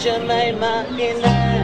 medyo may mainit